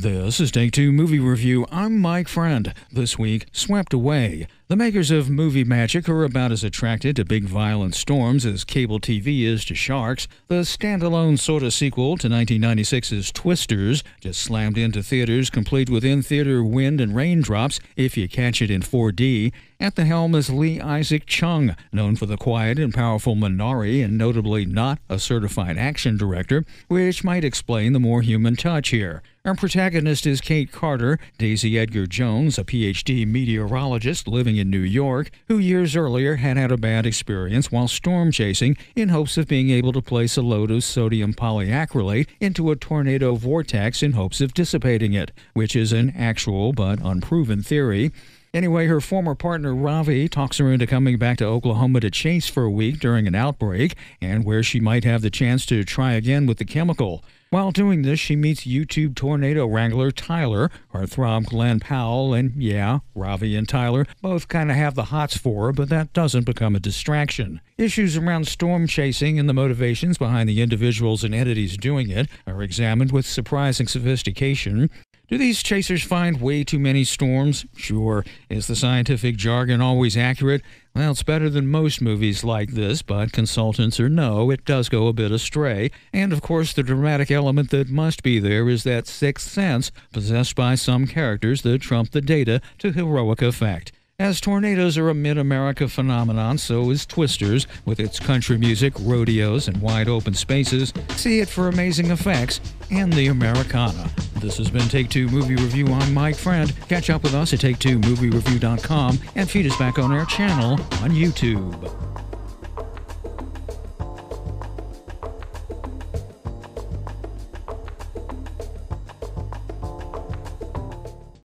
This is Take Two Movie Review. I'm Mike Friend. This week, Swept Away. The makers of Movie Magic are about as attracted to big violent storms as cable TV is to sharks. The standalone sort of sequel to 1996's Twisters just slammed into theaters, complete with in theater wind and raindrops if you catch it in 4D. At the helm is Lee Isaac Chung, known for the quiet and powerful Minari and notably not a certified action director, which might explain the more human touch here. Our protagonist is Kate Carter, Daisy Edgar Jones, a PhD meteorologist living in New York, who years earlier had had a bad experience while storm chasing in hopes of being able to place a load of sodium polyacrylate into a tornado vortex in hopes of dissipating it, which is an actual but unproven theory. Anyway, her former partner Ravi talks her into coming back to Oklahoma to chase for a week during an outbreak and where she might have the chance to try again with the chemical. While doing this, she meets YouTube tornado wrangler Tyler, or heartthrob Glen Powell, and yeah, Ravi and Tyler both kind of have the hots for her, but that doesn't become a distraction. Issues around storm chasing and the motivations behind the individuals and entities doing it are examined with surprising sophistication. Do these chasers find way too many storms? Sure. Is the scientific jargon always accurate? Well, it's better than most movies like this, but consultants or no, it does go a bit astray. And of course, the dramatic element that must be there is that sixth sense possessed by some characters that trump the data to heroic effect. As tornadoes are a mid America phenomenon, so is Twisters, with its country music, rodeos, and wide open spaces. See it for amazing effects and the Americana. This has been Take Two Movie Review. I'm Mike Friend. Catch up with us at take2moviereview.com and feed us back on our channel on YouTube.